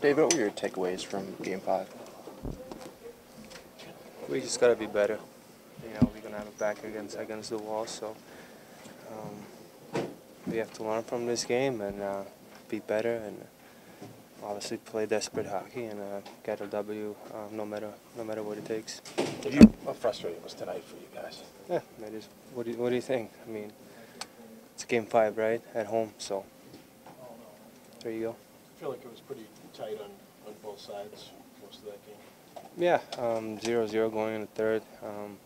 David, what were your takeaways from Game Five? We just gotta be better. You know, we're gonna have a back against against the wall, so um, we have to learn from this game and uh, be better and obviously play desperate hockey and uh, get a W uh, no matter no matter what it takes. You, how frustrating was tonight for you guys? Yeah, that is. What do you, what do you think? I mean, it's game five, right, at home, so there you go. I feel like it was pretty tight on, on both sides most of that game. Yeah, um, zero zero going in the third. Um,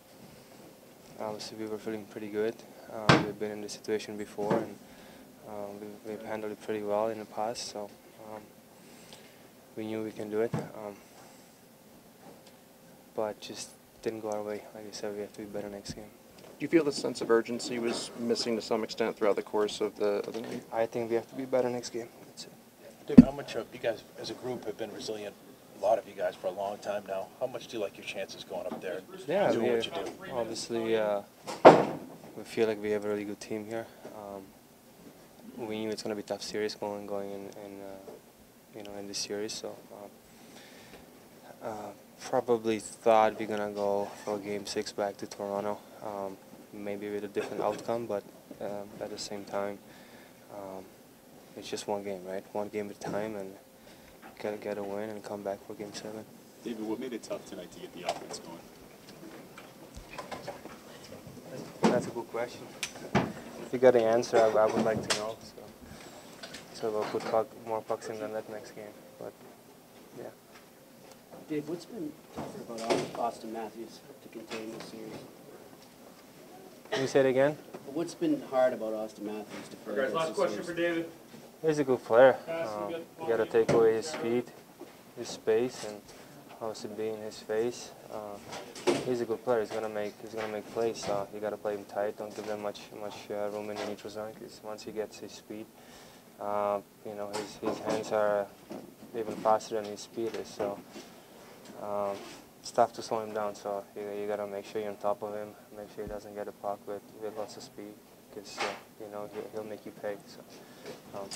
obviously, we were feeling pretty good. Uh, we've been in this situation before, and um, we, we've handled it pretty well in the past. So um, we knew we can do it, um, but just didn't go our way. Like I said, we have to be better next game. Do you feel the sense of urgency was missing to some extent throughout the course of the, of the night? I think we have to be better next game. That's it. David, how much of you guys as a group have been resilient? A lot of you guys for a long time now. How much do you like your chances going up there, Yeah, doing we what you do? obviously uh, we feel like we have a really good team here. Um, we knew it's going to be tough series going going in, in uh, you know in this series, so um, uh, probably thought we're gonna go for Game Six back to Toronto, um, maybe with a different outcome, but um at the same time, um, it's just one game, right? One game at a time, and gotta get a win and come back for Game Seven. David, what made it tough tonight to get the offense going? That's a good question. If you got the answer, I, I would like to know. So, so we'll put puck, more pucks in than that next game. But yeah, Dave, what's been tougher about Auston Matthews to contain this series? can you say it again? What's been hard about Auston Matthews to play Guys, last question series? for David. He's a good player. Um, you got to take away his speed, his space, and obviously be in his face. Uh, he's a good player. He's gonna make he's gonna make plays. So you got to play him tight. Don't give them much much uh, room in the neutral zone. Because once he gets his speed, uh, you know his his hands are even faster than his speed is. So. Um, it's tough to slow him down, so you, you got to make sure you're on top of him, make sure he doesn't get a puck with, with lots of speed, because uh, you know he'll, he'll make you pay. So, um,